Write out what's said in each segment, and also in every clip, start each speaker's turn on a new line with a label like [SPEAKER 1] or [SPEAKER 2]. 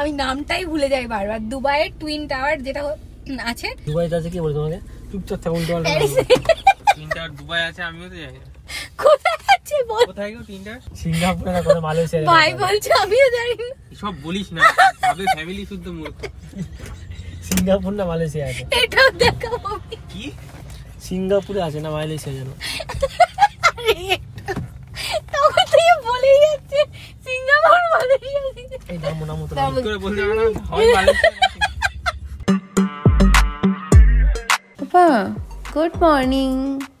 [SPEAKER 1] আমি নামটাই ভুলে যাই বারবার। দুবাইয়ের টুইন টাওয়ার যেটা আছে।
[SPEAKER 2] দুবাইতে আছে কি বলে তোমাকে? চুপচাপ থাকুন
[SPEAKER 1] প্যারিসে
[SPEAKER 3] তিনটার দুবাই আছে আমিও তো যাই। না।
[SPEAKER 1] কোথায় আছে বল?
[SPEAKER 3] কোথায় গো তিনটার
[SPEAKER 2] সিঙ্গাপুরে না কোনো মালয়েশিয়া
[SPEAKER 1] ভাই বলছে আমিও জানি
[SPEAKER 3] সব বলিস না। তবে ফ্যামিলি শুদ্ধ মূর্খ।
[SPEAKER 2] সিঙ্গাপুর না মালয়েশিয়া আছে?
[SPEAKER 1] এটাও দেখাবো
[SPEAKER 3] কি?
[SPEAKER 2] সিঙ্গাপুরে আছে না মালয়েশিয়া যেন?
[SPEAKER 1] তখন থেকে বলেই যাচ্ছে। সিঙ্গাপুর মালয়েশিয়া
[SPEAKER 2] এই নামো নামো তো
[SPEAKER 3] করে বলতে না হয়
[SPEAKER 1] papa good morning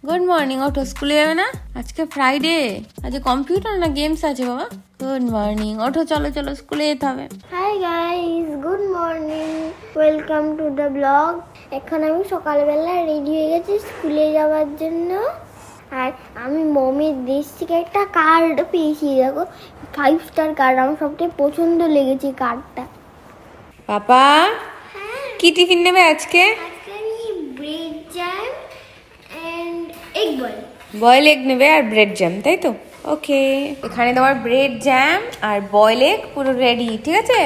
[SPEAKER 1] good morning ওঠো স্কুলে যাবে না? আজকে ফ্রাইডে আজ কম্পিউটার না গেমস আছে বাবা? গুড মর্নিং ওঠো চলো চলো স্কুলে যেতে হবে।
[SPEAKER 4] Hi guys good morning welcome to the blog এখন আমি সকালবেলা রেডি হয়ে গেছি স্কুলে যাওয়ার জন্য। আর আমি মমির দেশ থেকে একটা কার্ড পেয়েছি দেখো ফাইভ স্টার কার্ড আমার সবথেকে পছন্দ লেগেছে কার্ডটা
[SPEAKER 1] পাপা কি টিফিন নেবে আজকে?
[SPEAKER 4] Bread jam and egg
[SPEAKER 1] boil egg নেবে আর ব্রেড জ্যাম তাই তো? ওকে এখানে তোমার ব্রেড জ্যাম আর বয়েল এগ পুরো রেডি ঠিক আছে?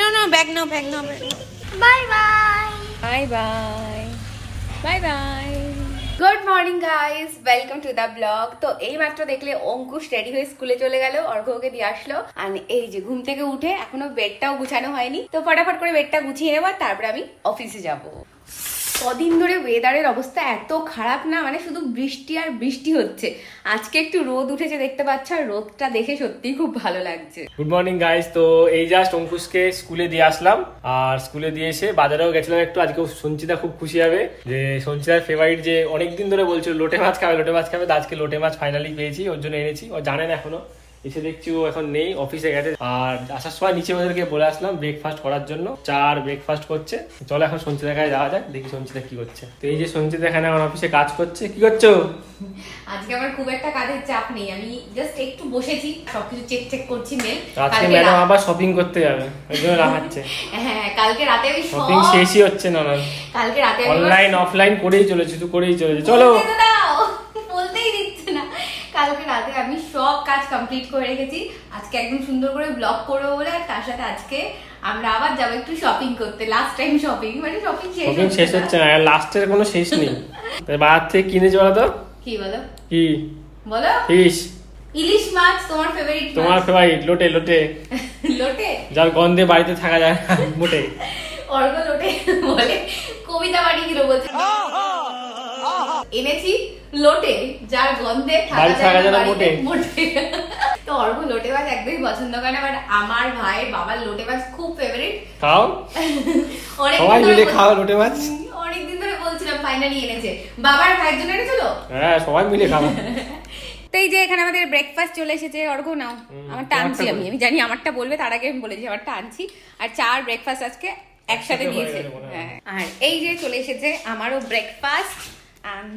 [SPEAKER 1] না না ব্যাগ নাও ব্যাগ নাও bag now.
[SPEAKER 4] Bye bye
[SPEAKER 1] bye bye bye bye good morning guys welcome to the blog তো এই মাত্র দেখলে অঙ্কুশ রেডি হয়ে স্কুলে চলে গেল, অর্ঘ্যকে দিয়ে আসলো। আর এই যে ঘুম থেকে উঠে এখনও বেডটাও গুছানো হয়নি। তো ফটাফট করে বেডটা গুছিয়ে নেব তারপরে আমি অফিসে যাব। কদিন ধরে ওয়েদারের অবস্থা এত খারাপ না মানে শুধু বৃষ্টি আর বৃষ্টি হচ্ছে। আজকে একটু রোদ উঠেছে, দেখতে পাচ্ছ, আর রোদটা দেখে সত্যিই খুব ভালো লাগছে।
[SPEAKER 2] গুড মর্নিং গাইস তো এই জাস্ট অঙ্কুশকে স্কুলে দিয়ে আসলাম। আর স্কুলে দিয়ে এসে বাজারেও গেছিলাম একটু। আজকে সঞ্চিতা খুব খুশি হবে যে সঞ্চিতার ফেভারিট যে অনেকদিন ধরে বলছিল, লোটে মাছ খাবে, লোটে মাছ খাবে। আজকে লোটে মাছ ফাইনালি পেয়েছি, ওর জন্য এনেছি। ও জানে না এখনও। এসে দেখছি ও এখন নেই অফিসে গেছে। আর আসার সময় নিচে ওদেরকে বলে আসলাম ব্রেকফাস্ট করার জন্য। চা আর ব্রেকফাস্ট করছে। চলো এখন সঞ্চিতা কাছে যাওয়া যাক দেখি সঞ্চিতা কি করছে। তো এই যে সঞ্চিতা এখানে আমার অফিসে কাজ করছে কি করছ?
[SPEAKER 1] আজকে আমার খুব একটা কাজের চাপ নেই। আমি জাস্ট একটু বসেছি সবকিছু চেক চেক করছি মেল
[SPEAKER 2] আজকে ম্যাডাম আবার শপিং করতে যাবে ওই জন্য রাখাচ্ছে।
[SPEAKER 1] হ্যাঁ কালকে রাতে আমি
[SPEAKER 2] শপিং শেষই হচ্ছে না না।
[SPEAKER 1] কালকে রাতে
[SPEAKER 2] অনলাইন অফলাইন করেই চলেছি তুই করেই চলেছি। চলো
[SPEAKER 1] বলতে তো দাও বলতেই দিচ্ছে না কালকে রাতে আমি সব কাজ কমপ্লিট করে রেখেছি। আজকে একদম সুন্দর করে ব্লগ করব বলে আর তার সাথে আজকে আমরা আবার যাব একটু শপিং করতে লাস্ট টাইম শপিং মানে শপিং শেষ
[SPEAKER 2] শপিং শেষ
[SPEAKER 1] না।
[SPEAKER 2] হচ্ছে না লাস্টের কোনো শেষ নেই। বাজার থেকে কিনেছি বলো তো?
[SPEAKER 1] কি বলো?
[SPEAKER 2] কি?
[SPEAKER 1] বলো।
[SPEAKER 2] ফিশ
[SPEAKER 1] ইলিশ মাছ তোমার ফেভারিট
[SPEAKER 2] তোমার ফেভারিট লোটে লোটে।
[SPEAKER 1] লোটে?
[SPEAKER 2] যার গন্ধে বাড়িতে থাকা যায় না মোটে।
[SPEAKER 1] অর্ঘ লোটে বলে কবিতা বাড়ি দিল বলছে। এনেছি লোটে যার গন্ধে থাকা যায় না
[SPEAKER 2] মোটে।
[SPEAKER 1] তো অর্ঘ লোটে মাছ একদমই পছন্দ করে না বাট আমার ভাই বাবার লোটে মাছ খুব ফেভারিট
[SPEAKER 2] খাও। সবাই মিলে খাও লোটে মাছ
[SPEAKER 1] অনেকদিন ধরে বলছিলাম ফাইনালি এনেছে। বাবার ভাইয়ের জন্য এনেছিল?
[SPEAKER 2] হ্যাঁ সবাই মিলে খাও
[SPEAKER 1] তো এই যে এখানে আমাদের ব্রেকফাস্ট চলে এসেছে অর্ঘ নাও। আমারটা আনছি আমি। আমি জানি আমারটা বলবে তার আগে আমি বলেছি আমারটা আনছি। আর চা আর ব্রেকফাস্ট আজকে একসাথে দিয়েছে।
[SPEAKER 2] হ্যাঁ
[SPEAKER 1] আর এই যে চলে এসেছে আমারও ব্রেকফাস্ট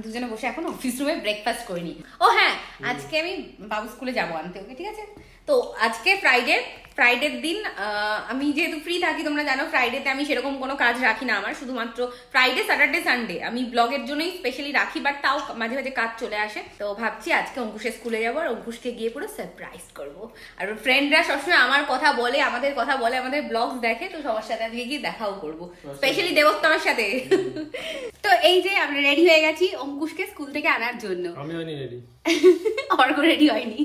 [SPEAKER 1] দুজনে বসে এখন অফিস রুমে ব্রেকফাস্ট করিনি ও হ্যাঁ আজকে আমি বাবু স্কুলে যাব আনতে ওকে ঠিক আছে? তো আজকে ফ্রাইডে ফ্রাইডের দিন আমি যেহেতু ফ্রি থাকি তোমরা জানো ফ্রাইডেতে আমি সেরকম কোনো কাজ রাখি না আমার শুধুমাত্র ফ্রাইডে স্যাটারডে সানডে আমি ব্লগের জন্যই স্পেশালি রাখি বাট তাও মাঝে মাঝে কাজ চলে আসে। তো ভাবছি আজকে অঙ্কুশের স্কুলে যাব আর অঙ্কুশকে গিয়ে পুরো সারপ্রাইজ করব। আর ফ্রেন্ডরা সবসময় আমার কথা বলে আমাদের কথা বলে আমাদের ব্লগস দেখে তো সবার সাথে আজকে গিয়ে দেখাও করব। স্পেশালি দেবোত্তমের সাথে। তো এই যে আমরা রেডি হয়ে গেছি অঙ্কুশকে স্কুল থেকে আনার জন্য।
[SPEAKER 2] আমি রেডি
[SPEAKER 1] অর্ঘ রেডি হয়নি।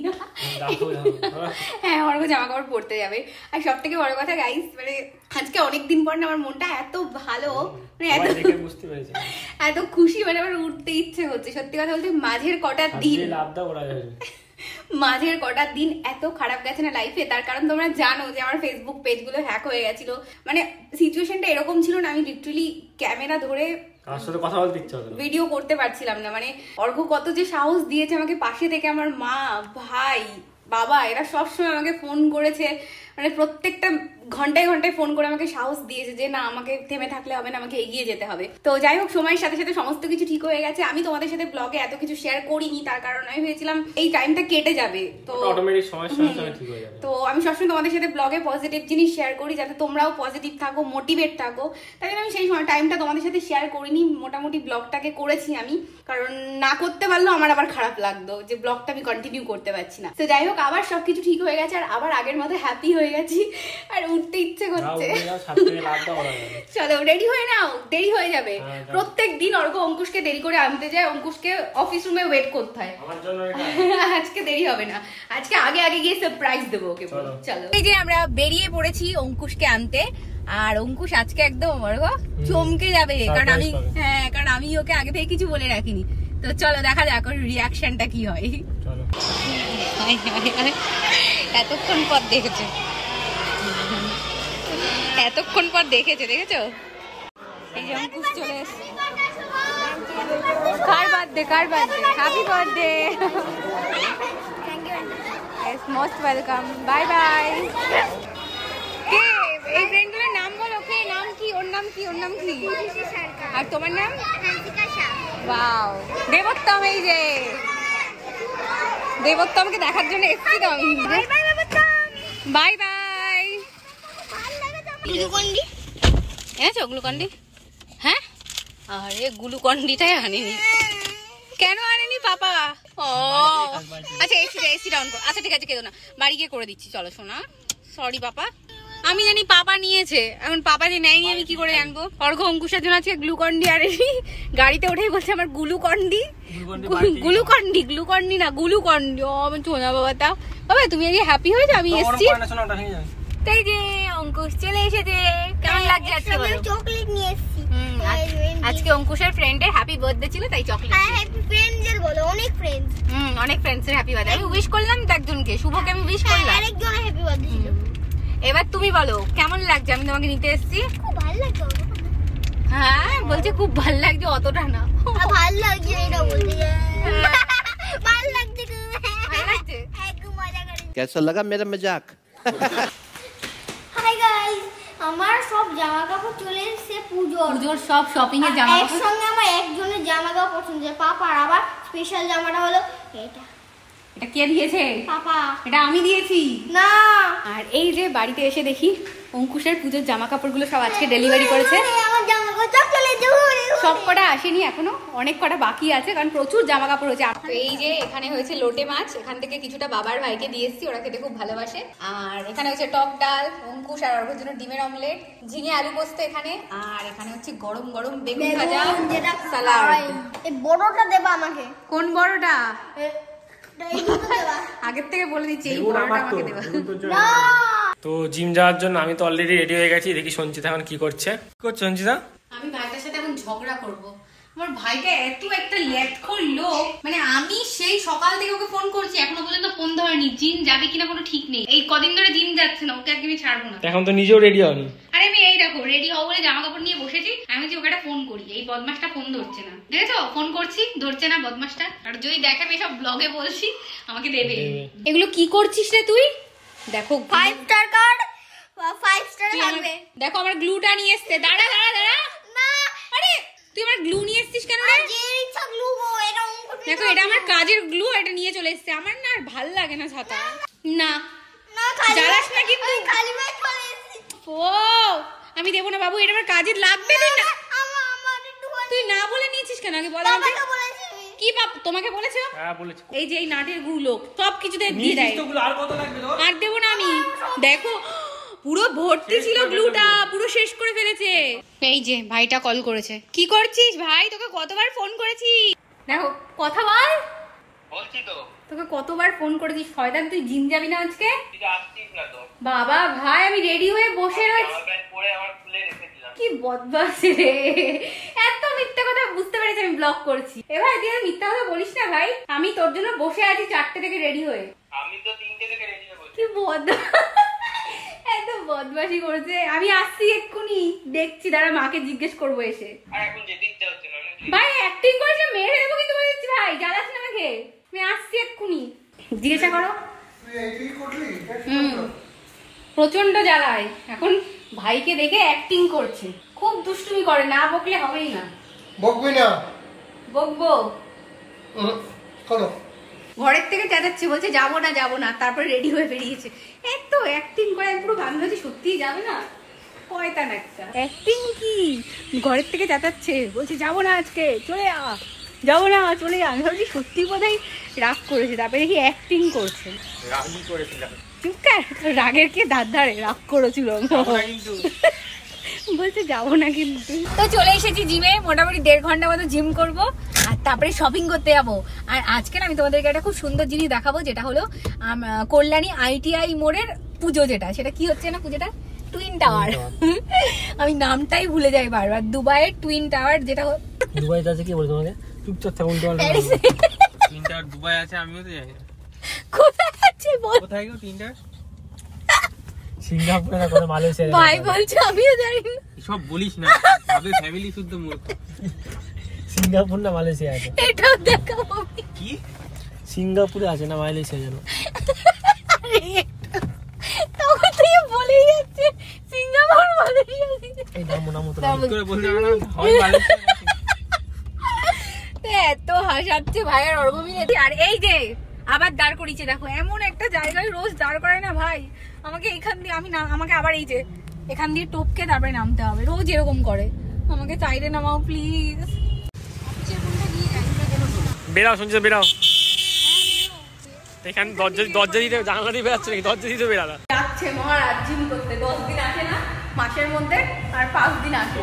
[SPEAKER 1] হ্যাঁ অর্ঘ জামা কাপড় পরতে যাবে। আর সব থেকে বড় কথা গাইস মানে আজকে অনেকদিন পর না আমার মনটা এত ভালো মানে এত এত খুশি মানে আমার উঠতে ইচ্ছে হচ্ছে সত্যি কথা বলতে মাঝের কটা দিন মাঝের কটা দিন এত খারাপ গেছে না লাইফে তার কারণ তোমরা জানো যে আমার ফেসবুক পেজগুলো হ্যাক হয়ে গেছিল। মানে সিচুয়েশনটা এরকম ছিল না আমি লিটারালি ক্যামেরা ধরে
[SPEAKER 2] কার
[SPEAKER 1] ভিডিও করতে পারছিলাম না মানে অর্ঘ কত যে সাহস দিয়েছে আমাকে পাশে থেকে, আমার মা, ভাই, বাবা, এরা সবসময় আমাকে ফোন করেছে মানে প্রত্যেকটা ঘন্টায় ঘন্টায় ফোন করে আমাকে সাহস দিয়েছে যে না আমাকে থেমে থাকলে হবে না আমাকে এগিয়ে যেতে হবে। তো যাই হোক সময়ের সাথে সাথে সমস্ত কিছু ঠিক হয়ে গেছে। আমি তোমাদের সাথে ব্লগে এত কিছু শেয়ার করিনি তার কারণ আমি ভেবেছিলাম এই টাইমটা কেটে যাবে। তো তো আমি সবসময় তোমাদের সাথে ব্লগে পজিটিভ জিনিস শেয়ার করি যাতে তোমরাও পজিটিভ থাকো মোটিভেট থাকো। তাই জন্য আমি সেই সময় টাইমটা তোমাদের সাথে শেয়ার করিনি মোটামুটি ব্লগটাকে করেছি আমি। কারণ না করতে পারলেও আমার আবার খারাপ লাগতো যে ব্লগটা আমি কন্টিনিউ করতে পারছি না। তো যাই হোক আবার সবকিছু ঠিক হয়ে গেছে আর আবার আগের মতো হ্যাপি হয়ে হয়ে গেছি আর উঠতে ইচ্ছে করছে। চলো রেডি হয়ে নাও? দেরি হয়ে যাবে।
[SPEAKER 2] হ্যাঁ,
[SPEAKER 1] প্রত্যেক দিন অর্ঘ অঙ্কুশকে দেরি করে আনতে যায় অঙ্কুশকে অফিস রুমে ওয়েট করতে হয়। আজকে দেরি হবে না। আজকে আগে আগে গিয়ে সারপ্রাইজ দেবো ওকে।
[SPEAKER 2] চলো।
[SPEAKER 1] এই যে আমরা বেরিয়ে পড়েছি অঙ্কুশকে আনতে আর অঙ্কুশ আজকে একদম অর্ঘ চমকে যাবে কারণ আমি হ্যাঁ কারণ আমি ওকে আগে থেকে কিছু বলে রাখিনি। তো চলো দেখা যাক ওর রিয়াকশনটা কি হয়। এতক্ষণ পর দেখেছে। এতক্ষণ পর দেখেছে দেখেছ? এই যে অঙ্কুশ চলে এসছে। কার বার্থডে কার birthday happy birthday yes most welcome bye bye কে? এই ফ্রেন্ডগুলোর নাম বলো কে নাম কি? ওর নাম কি? ওর নাম কি? আর তোমার নাম? ওয়াও দেবোত্তম এই যে। দেবোত্তমকে দেখার জন্য এসেছি তো আমি। বাই বাই এনেছো গ্লুকন্ডি? হ্যাঁ? আরে গ্লুকন্ডিটাই আনিনি। কেন আনেনি পাপা? ও। আচ্ছা এসিটা এসি ডাউন কর। আচ্ছা ঠিক আছে না। বাড়ি গিয়ে করে দিচ্ছি চলো শোনা সরি পাপা। আমি জানি পাপা নিয়েছে। এখন পাপা যে নেয়নি আমি কি করে জানব? অর্ঘ অঙ্কুশের জন্য আছে গ্লুকন্ডি আর গাড়িতে উঠেই বলছে আমার
[SPEAKER 2] Glucon D.
[SPEAKER 1] Glucon D Glucon D Glucon D না গ্লুকন্ডি। ও আমার চোনা বাবাটা বাবা তুমি আজকে হ্যাপি হয়েছো? আমি
[SPEAKER 2] তো
[SPEAKER 1] এসছি।
[SPEAKER 2] করে না, শোনো, ওটা ভেঙে যাবে।
[SPEAKER 1] তাই যে অঙ্কুশ চলে এসেছে কেমন লাগছে আজকে বলো
[SPEAKER 4] চকলেট নিয়ে এসেছি
[SPEAKER 1] হুম, আজ- আজকে অঙ্কুশের ফ্রেন্ডের হ্যাপি বার্থডে ছিল তাই চকলেট
[SPEAKER 4] হ্যাঁ হ্যাপি ফ্রেন্ডদের বলো অনেক ফ্রেন্ডস
[SPEAKER 1] হুম অনেক ফ্রেন্ডস এর হ্যাপি বার্থডে আমি উইশ করলাম তো একজনকে শুভকে আমি উইশ
[SPEAKER 4] হ্যাঁ
[SPEAKER 1] করলাম
[SPEAKER 4] আরেকজন হ্যাপি বার্থডে ছিল
[SPEAKER 1] এবার তুমি বলো কেমন লাগছে আমি তোমাকে নিতে এসেছি
[SPEAKER 4] খুব ভালো লাগছে ওটা।
[SPEAKER 1] হ্যাঁ বলছে খুব ভালো লাগছে অতটা না
[SPEAKER 4] আর ভালো লাগছে এটা বলতে ভালো লাগছে খুব
[SPEAKER 1] ভালো লাগছে
[SPEAKER 4] হ্যাঁ খুব মজা করে
[SPEAKER 5] कैसा लगा मेरा मजाक
[SPEAKER 4] হাই গাইস আমার সব জামা কাপড় চলে এসেছে পুজোর।
[SPEAKER 1] পুজোর সব শপিং এর জামা কাপড়
[SPEAKER 4] একসঙ্গে আমার একজনের জামা কাপড় পছন্দ পাপার আবার স্পেশাল জামাটা হলো এটা।
[SPEAKER 1] এটা কে দিয়েছে?
[SPEAKER 4] পাপা।
[SPEAKER 1] এটা আমি দিয়েছি।
[SPEAKER 4] না।
[SPEAKER 1] আর এই যে বাড়িতে এসে দেখি অঙ্কুশের পুজোর জামা কাপড়গুলো সব আজকে ডেলিভারি করেছে।
[SPEAKER 4] এই আমার জামা কাপড় সব চলে যাবে
[SPEAKER 1] সব কটা আসেনি এখনও অনেক কটা বাকি আছে কারণ প্রচুর জামা কাপড় হয়েছে এই যে এখানে হয়েছে লোটে মাছ এখান থেকে কিছুটা বাবার ভাইকে দিয়ে এসেছি ওরা খেতে খুব ভালোবাসে। আর এখানে হচ্ছে টক ডাল অঙ্কুশ আর অর্ঘের জন্য ডিমের অমলেট ঝিঙে আলু পোস্ত এখানে আর এখানে হচ্ছে গরম গরম বেগুন ভাজা সালাড।
[SPEAKER 4] এই বড়টা দেবা আমাকে।
[SPEAKER 1] কোন বড়টা? আগের থেকে বলে দিচ্ছি এই বড়টা আমাকে দেবা।
[SPEAKER 2] তো জিম যাওয়ার জন্য আমি তো অলরেডি রেডি হয়ে গেছি দেখি সঞ্চিতা এখন কি করছে। কি করছে সঞ্চিতা?
[SPEAKER 1] আমি ভাইটার সাথে এখন ঝগড়া করব। আমার ভাইটা এত একটা লেটখোর লোক। মানে আমি সেই সকাল থেকে ওকে ফোন করছি এখনও পর্যন্ত ফোন ধরেনি। জিম যাবে কিনা কোনো ঠিক নেই। এই কদিন ধরে জিম যাচ্ছে না ওকে আজকে আমি ছাড়বো না।
[SPEAKER 2] এখন তো নিজেও রেডি হয়নি।
[SPEAKER 1] আরে আমি এই দেখো রেডি হব বলে জামা কাপড় নিয়ে বসেছি। আমি বলছি ওকে একটা ফোন করি। এই বদমাসটা ফোন ধরছে না। দেখেছ? ফোন করছি ধরছে না বদমাসটা আর যদি দেখে আমি সব ব্লগে বলছি আমাকে দেবে। এগুলো কি করছিস রে তুই? দেখো
[SPEAKER 4] five star card
[SPEAKER 1] five star
[SPEAKER 4] থাকবে।
[SPEAKER 1] দেখো আমার গ্লুটা নিয়ে এসছে। দাঁড়া দাঁড়া দাঁড়া। আরে তুই আমার গ্লু নিয়ে এসছিস কেন রে? দেখো এটা আমার কাজের গ্লু এটা নিয়ে চলে এসেছে। আমার না আর ভালো লাগে না ছাতা। না।
[SPEAKER 4] না।
[SPEAKER 1] জ্বালাস না কিন্তু।
[SPEAKER 4] আমি
[SPEAKER 1] ও দেবো না বাবু এটা আমার কাজের লাগবে তুই না তুই না বলে নিয়েছিস কেন? আগে বল। কি বাপ তোমাকে বলেছ?
[SPEAKER 2] হ্যাঁ
[SPEAKER 1] এই যে এই নাটেরগুলো সব কিছুতে দিয়ে। দেয়
[SPEAKER 2] তো ওগুলো, আর কত লাগবে তোর?
[SPEAKER 1] আর দেবো না আমি। দেখো পুরো ভর্তি ছিল গ্লুটা পুরো। শেষ করে ফেলেছে। এই যে ভাইটা কল করেছে। কি করছিস ভাই? তোকে কতবার ফোন করেছি। দেখো কথা বল।
[SPEAKER 3] বলছি তো।
[SPEAKER 1] তোকে কতবার ফোন করেছি শয়তান তুই জিম যাবি না আজকে?
[SPEAKER 3] তুই তো আসছিস না তো।
[SPEAKER 1] বাবা ভাই আমি রেডি হয়ে বসে রয়েছি। কি বদমাস রে। এত মিথ্যা কথা বুঝতে পেরেছি আমি ব্লক করছি। এ ভাই তুই মিথ্যা কথা বলিস না ভাই। আমি তোর জন্য বসে আছি চারটে থেকে রেডি হয়ে।
[SPEAKER 3] আমি তো তিনটে থেকে রেডি হয়ে
[SPEAKER 1] কি বদ এত বদমাসি করেছে। আমি আসছি এক্ষুনি। দেখছি দাঁড়া মাকে জিজ্ঞেস করব এসে। ভাই অ্যাক্টিং করেছে? মেরে দেবো কিন্তু বলে দিচ্ছি ভাই। জ্বালাস না আমাকে। আমি আসছি এক্ষুনি। জিজ্ঞাসা করো। হুম। প্রচণ্ড জ্বালায়। এখন ভাইকে দেখে অ্যাক্টিং করছে। খুব দুষ্টুমি করে না বকলে হবেই না।
[SPEAKER 6] বকবি না।
[SPEAKER 1] বকবো।
[SPEAKER 6] করো।
[SPEAKER 1] ঘরের থেকে চেঁচাচ্ছে বলছে যাব না যাব না। তারপরে রেডি হয়ে বেরিয়েছে। এত অ্যাক্টিং করে পুরো ভাবি হচ্ছে সত্যিই যাবে না? একটা। অ্যাক্টিং কি? ঘরের থেকে চেঁচাচ্ছে। বলছে যাব না আজকে চলে আ। যাব না চলে যা আমি ভাবছি সত্যি বোধহয় রাগ করেছে। তারপরে দেখি অ্যাক্টিং করছে। চুপ কর রাগের কি দাঁত ধারে? রাগ করেছিল বলছে যাব না কিন্তু। তো চলে এসেছি জিমে। মোটামুটি দেড় ঘণ্টা মতো জিম করব। তারপরে শপিং করতে যাব। আর আজকে না আমি তোমাদেরকে একটা খুব সুন্দর জিনিস দেখাবো যেটা হলো কল্যাণী আইটিআই মোড়ের পুজো যেটা। সেটা কি হচ্ছে না পুজোটা? টুইন টাওয়ার আমি নামটাই ভুলে যাই বারবার। দুবাইয়ের টুইন টাওয়ার যেটা
[SPEAKER 2] দুবাইতে আছে কি বলে তোমাকে? চুপচাপ থাকুন
[SPEAKER 1] প্যারিসে
[SPEAKER 3] তিনটা দুবাই আছে আমিও তো না।
[SPEAKER 1] কোথায় আছে বল?
[SPEAKER 3] কোথায় গো তিনটা
[SPEAKER 2] সিঙ্গাপুরে না মালয়েশিয়া
[SPEAKER 1] ভাই বলছে আমিও জানি
[SPEAKER 3] সব বলিস না। তবে ফ্যামিলি শুদ্ধ মূর্খ।
[SPEAKER 2] সিঙ্গাপুর না মালয়েশিয়া আছে?
[SPEAKER 1] এটাও দেখাবো
[SPEAKER 3] কি?
[SPEAKER 2] সিঙ্গাপুরে আছে না মালয়েশিয়া জানো
[SPEAKER 1] তখন থেকে বলেই যাচ্ছে সিঙ্গাপুর মালয়েশিয়া।
[SPEAKER 2] এই নামো নামো তো।
[SPEAKER 3] করে বলতে না হয় মালয়েশিয়া
[SPEAKER 1] এত হাসাচ্ছে ভাই আর এই যে আবার দাঁড় করিয়েছে দেখো এমন একটা জায়গায় রোজ দাঁড় করায় না ভাই। আমাকে এখান দিয়ে আমি না আমাকে আবার এই যে এখান দিয়ে টপকে তারপরে নামতে হবে। রোজ এরকম করে। আমাকে চাইলে নামাও প্লিজ
[SPEAKER 2] বেরাও শুনছো বেরাও এখানে দরজা দরজা দিতে জানলা দিয়ে বেরাচ্ছে নাকি? দরজা দিতে বেরালা
[SPEAKER 1] যাচ্ছে মহারাজ জিম করতে। দশ দিন আসে না মাসের মধ্যে আর পাঁচ দিন আসে।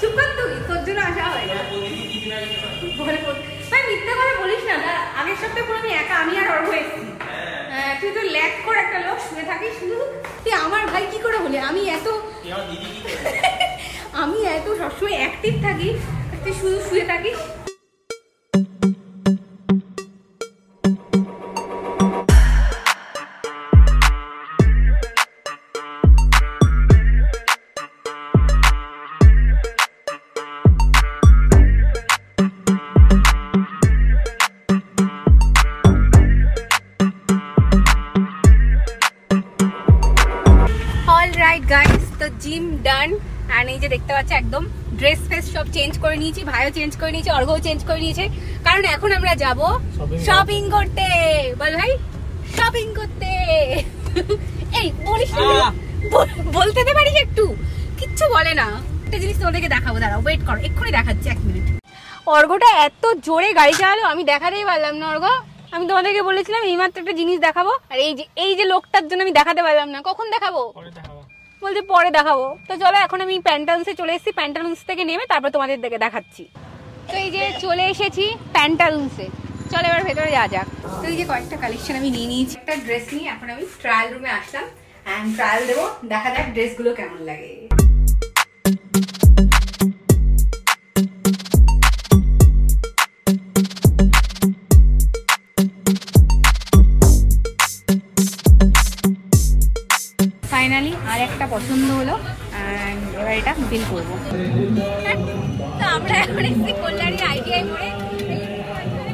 [SPEAKER 1] চুপ কর তুই তোর জন্য আসা হয় না। ভাই মিথ্যা কথা বলিস না। আগের সপ্তাহে পুরো আমি একা আমি আর অর্ঘ এসেছি। হ্যাঁ, তুই তো ল্যাক করে একটা লোক শুয়ে থাকিস। শুধু তুই আমার ভাই কি করে হলি? আমি এত আমি এত সবসময় অ্যাক্টিভ থাকি তুই শুধু শুয়ে থাকিস। গাইস তো জিম ডান অ্যান্ড এই যে দেখতে পাচ্ছ একদম ড্রেস ফেস সব চেঞ্জ করে নিয়েছি ভাইও চেঞ্জ করে নিয়েছে অর্ঘও চেঞ্জ করে নিয়েছে। কারণ এখন আমরা যাব শপিং করতে। বল ভাই শপিং করতে। এই বলিস বলতে দে পারিস একটু। কিচ্ছু বলে না। একটা জিনিস তোমাদেরকে দেখাবো দাঁড়াও ওয়েট করো এক্ষুনি দেখাচ্ছি এক মিনিট অর্ঘটা এত জোরে গাড়ি চালালো আমি দেখাতেই পারলাম না অর্ঘ। আমি তোমাদেরকে বলেছিলাম এইমাত্র একটা জিনিস দেখাবো। আর এই যে এই যে লোকটার জন্য আমি দেখাতে পারলাম না। কখন দেখাবো। বলতে পরে দেখাবো। তো চলো, এখন আমি প্যান্টালুন্সে চলে এসেছি। প্যান্টালুন্স থেকে নেমে তারপর তোমাদের দিকে দেখাচ্ছি। তো এই যে চলে এসেছি প্যান্টালুন্সে চলো, এবার ভেতরে যাওয়া যাক। তো এই যে কয়েকটা কালেকশন আমি নিয়ে নিয়েছি। একটা ড্রেস নিয়ে এখন আমি ট্রায়াল রুমে আসলাম। অ্যান্ড ট্রায়াল দেবো। দেখা যাক ড্রেসগুলো কেমন লাগে। আর একটা পছন্দ হলো এবার এটা বিল করব। তো আমরা এখন এসেছি কল্যাণী আইটিআই মোড়ে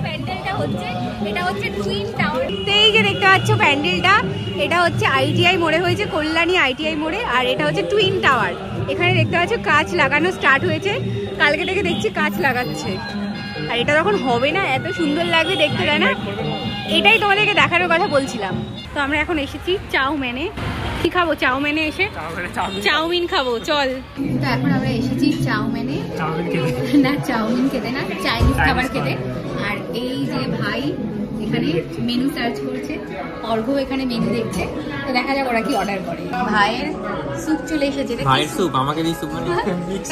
[SPEAKER 1] প্যান্ডেলটা হচ্ছে এটা হচ্ছে টুইন টাওয়ার এই যে দেখতে পাচ্ছ প্যান্ডেলটা এটা হচ্ছে আইটিআই মোড়ে হয়েছে কল্যাণী আইটিআই মোড়ে আর এটা হচ্ছে টুইন টাওয়ার এখানে দেখতে পাচ্ছ কাজ লাগানো স্টার্ট হয়েছে কালকে থেকে দেখছি কাজ লাগাচ্ছে। আর এটা যখন হবে না এত সুন্দর লাগবে দেখতে তাই না? এটাই তোমাদেরকে দেখানোর কথা বলছিলাম। তো আমরা এখন এসেছি চাউম্যানে কি খাব? চাউম্যানে এসে? চাউমিন খাব। চল। তো এখন আমরা এসেছি চাউম্যানে
[SPEAKER 2] চাউমিন
[SPEAKER 1] না চাউমিন খেতে না চাইনিজ খাবার খেতে। আর এই যে ভাই এখানে মেনু সার্চ করছে অর্ঘ এখানে মেনু দেখছে। তো দেখা যাক ওরা কি অর্ডার করে। ভাইয়ের স্যুপ চলে এসেছে। কি
[SPEAKER 3] ভাইয়ের
[SPEAKER 1] স্যুপ?
[SPEAKER 3] আমাকে দিই স্যুপ মানে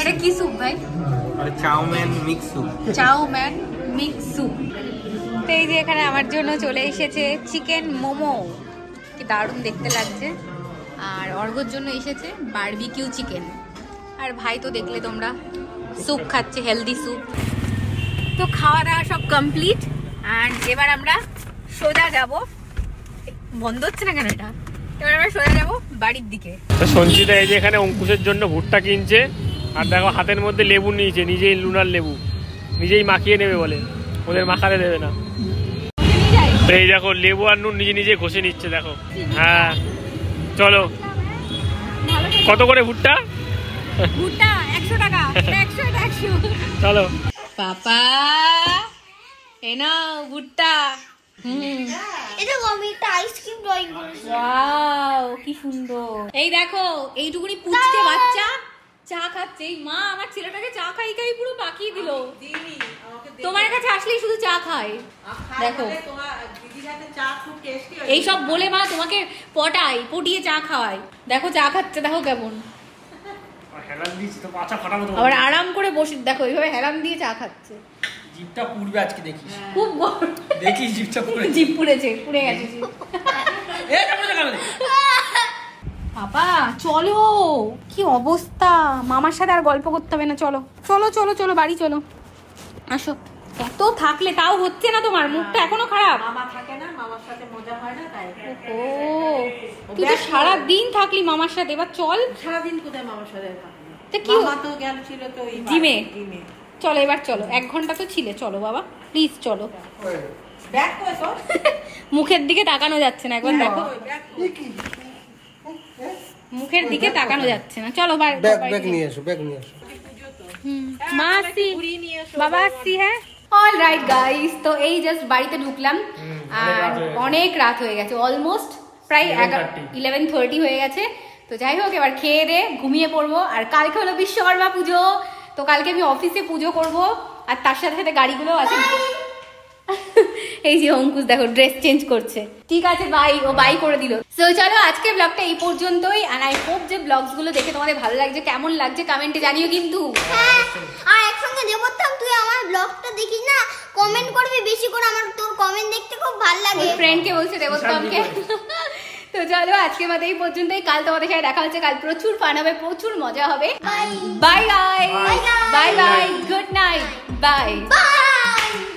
[SPEAKER 1] এটা কি স্যুপ ভাই?
[SPEAKER 3] আরে chow mein mix
[SPEAKER 1] soup chow mein mix soup তো এই যে এখানে আমার জন্য চলে এসেছে চিকেন মোমো। কি দারুণ দেখতে লাগছে। আর অর্ঘর জন্য এসেছে বারবিকিউ চিকেন। আর ভাই তো দেখলে তোমরা স্যুপ খাচ্ছে হেলদি স্যুপ তো খাওয়া দাওয়া সব কমপ্লিট অ্যান্ড এবার আমরা সোজা যাব। বন্ধ হচ্ছে না কেন এটা? এবার আমরা সোজা যাব বাড়ির দিকে।
[SPEAKER 2] তো সঞ্চিতা এই যে এখানে অঙ্কুশের জন্য ভুট্টা কিনছে আর দেখো হাতের মধ্যে লেবু নিয়েছে নিজেই লুনার লেবু। নিজেই মাখিয়ে নেবে বলে ওদের মাখাতে দেবে না। এই দেখো লেবু আর নুন নিজে নিজে ঘষে নিচ্ছে দেখো। হ্যাঁ। চলো। কত করে ভুট্টা?
[SPEAKER 1] ভুট্টা একশো টাকা। এটা একশো এটা একশো।
[SPEAKER 2] চলো।
[SPEAKER 1] পাপা এ নাও ভুট্টা। হুম।
[SPEAKER 4] এটা আমি একটা আইসক্রিম ড্রয়িং করেছি।
[SPEAKER 1] ওয়াও কি সুন্দর। এই দেখো এইটুকুনি পুচকে বাচ্চা। চা খাচ্ছে। এই মা আমার ছেলেটাকে চা খাই খাই পুরো পাকিয়ে দিল। তোমার কাছে আসলেই শুধু চা খায়। দেখো।
[SPEAKER 5] খুব হয়।
[SPEAKER 1] এইসব বলে মা তোমাকে পটাই পটিয়ে চা খাওয়ায়। দেখো চা খাচ্ছে দেখো কেমন। আবার আরাম করে বসে দেখো এইভাবে হেলান দিয়ে চা খাচ্ছে।
[SPEAKER 2] জিপটা পুড়বে আজকে দেখিস।
[SPEAKER 1] খুব গরম
[SPEAKER 2] দেখিস জিপটা পুড়ে
[SPEAKER 1] জিপ পুড়েছে পুড়ে গেছে জিভ।
[SPEAKER 2] এ কামড়ে দে, কামড়ে দে।
[SPEAKER 1] বাবা চলো। কি অবস্থা? মামার সাথে আর গল্প করতে হবে না চলো। চলো চলো চলো বাড়ি চলো। আসো। এত থাকলে তাও হচ্ছে না তোমার মুখটা এখনও খারাপ।
[SPEAKER 5] মামা থাকে না মামার সাথে মজা হয় না তাই।
[SPEAKER 1] ও তুই তো সারা দিন থাকলি মামার সাথে এবার চল।
[SPEAKER 5] সারাদিন কোথায় মামার সাথে
[SPEAKER 1] তা কি
[SPEAKER 5] মামা তো গেল ছিল তো ওই
[SPEAKER 1] জিমে?
[SPEAKER 5] জিমে।
[SPEAKER 1] চলো এবার চলো। এক ঘণ্টা তো ছিলে চলো বাবা প্লিজ চলো। মুখের দিকে তাকানো যাচ্ছে না একবার দেখো? মুখের দিকে তাকানো যাচ্ছে না। চলো
[SPEAKER 6] ব্যাগ ব্যাগ নিয়ে এসো ব্যাগ নিয়ে এসো।
[SPEAKER 1] বাবা আসছি হ্যাঁ? অল রাইট গাইস তো এই জাস্ট বাড়িতে ঢুকলাম। আর অনেক রাত হয়ে গেছে। অলমোস্ট প্রায় ইলেভেন থার্টি হয়ে গেছে। তো যাই হোক এবার খেয়ে দে ঘুমিয়ে পড়ব। আর কালকে হলো বিশ্বকর্মা পুজো তো কালকে আমি অফিসে পুজো করব। আর তার সাথে সাথে গাড়িগুলো আছে। এই যে অঙ্কুশ দেখো ড্রেস চেঞ্জ করছে। ঠিক আছে বাই ও বাই করে দিল। সো চলো আজকে ব্লগটা এই পর্যন্তই আর আই হোপ যে ব্লগসগুলো দেখে তোমাদের ভালো লাগছে কেমন লাগছে কমেন্টে জানিও কিন্তু।
[SPEAKER 4] হ্যাঁ আর একসঙ্গে দেবতাম তুই আমার ব্লগটা দেখিস না কমেন্ট করবি বেশি করে আমার তোর কমেন্ট দেখতে খুব ভালো লাগে।
[SPEAKER 1] ফ্রেন্ডকে বলছে দেবোত্তমকে তো চলো আজকে মতো এই পর্যন্তই। কাল তোমাদের সাথে দেখা হচ্ছে কাল প্রচুর ফান হবে প্রচুর মজা হবে। Bye bye bye bye good night bye
[SPEAKER 4] bye